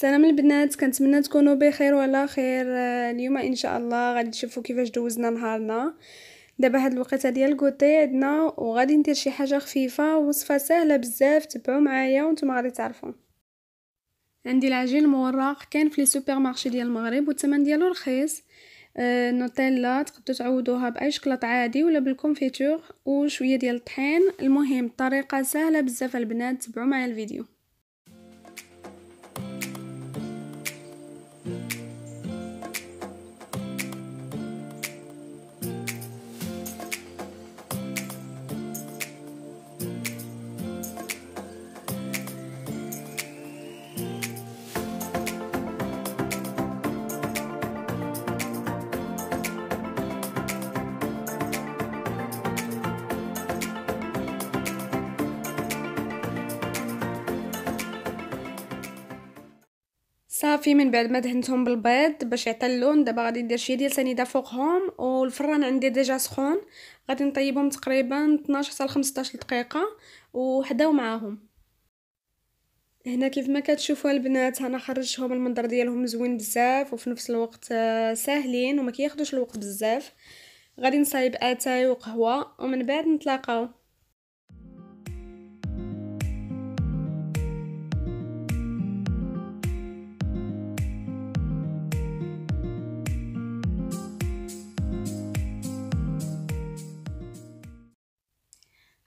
السلام البنات كنتمنى تكونوا بخير وعلى خير. آه، اليوم إن شاء الله غادي تشوفوا كيفاش دوزنا نهارنا. دابا هاد الوقيته ديال ال goûter عندنا وغادي ندير شي حاجة خفيفة وصفة سهلة بزاف تبعوا معايا وأنتم غادي تعرفوا. عندي العجين المورق كاين في les supermarchés ديال المغرب والثمن ديالو رخيص. آه نوتيلا تقدروا تعوضوها بأي شكلاط عادي ولا بال confiture وشوية ديال الطحين. المهم الطريقة سهلة بزاف البنات تبعوا معايا الفيديو. صافي من بعد ما دهنتهم بالبيض باش يعطي اللون دابا غادي ندير شوية ديال سنيده فوقهم والفران عندي déjà سخون. غادي نطيبهم تقريبا 12 حتى 15 دقيقة وحضيو معاهم. هنا كيف ما كتشوفوا البنات أنا خرجتهم المنظر ديالهم زوين بزاف وفي نفس الوقت آه، ساهلين وما كياخذوش الوقت بزاف. غادي نصايب أتاي وقهوة ومن بعد نتلاقاو.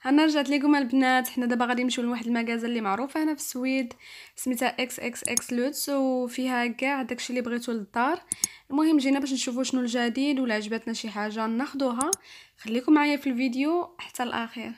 أنا رجعت لكم البنات. حنا دابا غادي نمشيو لواحد المغازه اللي معروفة هنا في السويد سميتها إكس إكس إكس لوتس وفيها كاع داكشي اللي بغيتو للدار. المهم جينا باش نشوفوا شنو الجديد ولا عجبتنا شي حاجة. ناخذوها خليكم معايا في الفيديو حتى الاخير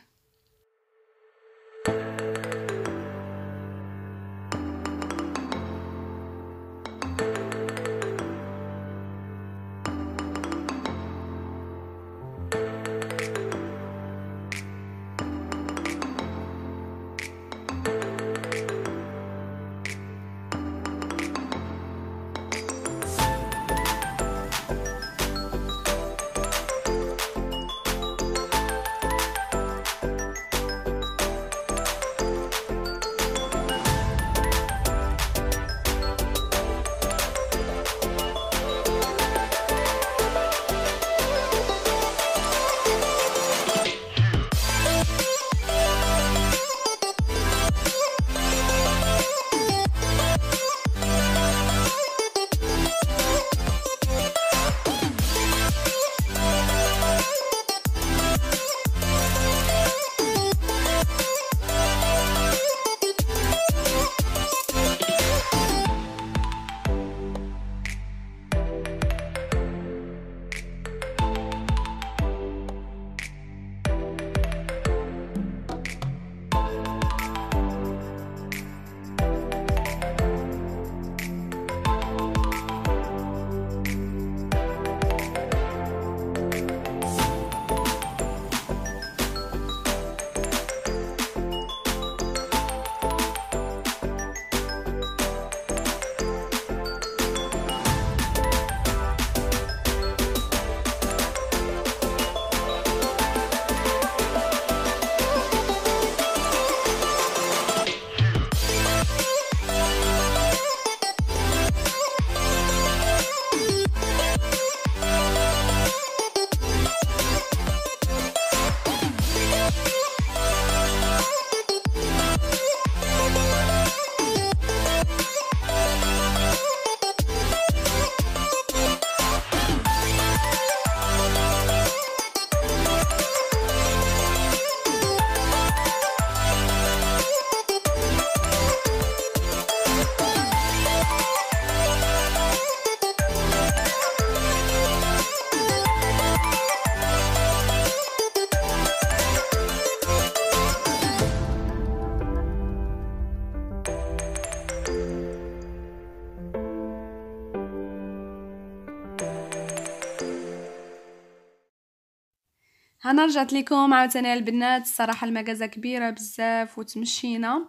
أنا رجعت لكم عاوتاني البنات الصراحة المغازة كبيرة بزاف وتمشينا.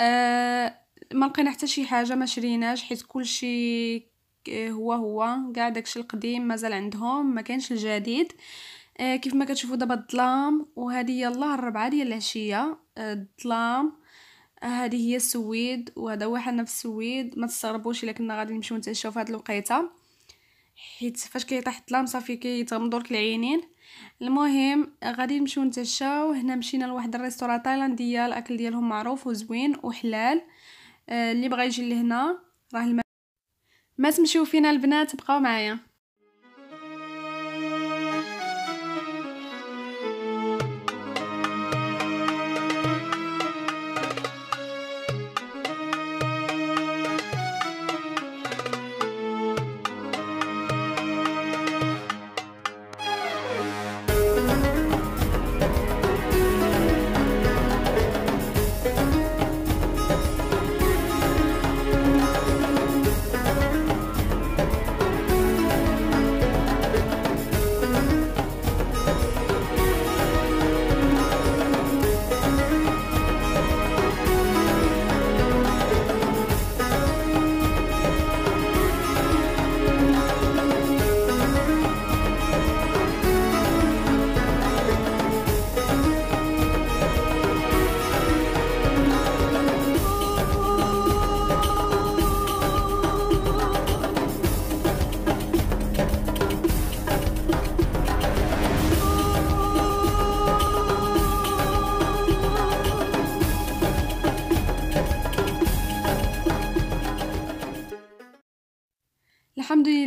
أه ما لقينا حتى شي حاجة ما شريناش حيت كلشي هو هو. كاع داكشي القديم مازال عندهم ما كانش الجديد. أه كيف ما كتشوفوا دابا الظلام وهذه يلاه الربعة ديال العشية. الظلام هذه هي السويد وهذا هو حنا في السويد. ما تستغربوش إلا كنا غادي نمشيو نتعشاو في هاد الوقيتة. حيت فاش كيطيح الظلام صافي كيتغمضوا لك العينين. المهم غادي نمشيو نتعشاو هنا مشينا لواحد الريستوران تايلانديه الأكل ديالهم معروف وزوين وحلال. آه اللي بغى يجي لهنا راه. ما تمشيو فينا البنات بقاو معايا.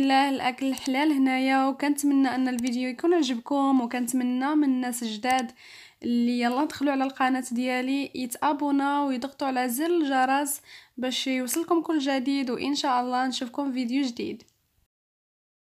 الحمد لله الأكل حلال هنايا وكنتمنى أن الفيديو يكون عجبكم وكنتمنى من الناس جداد اللي يلا دخلوا على القناة ديالي يتابونا ويضغطوا على زر الجرس باش يوصلكم كل جديد وإن شاء الله نشوفكم فيديو جديد.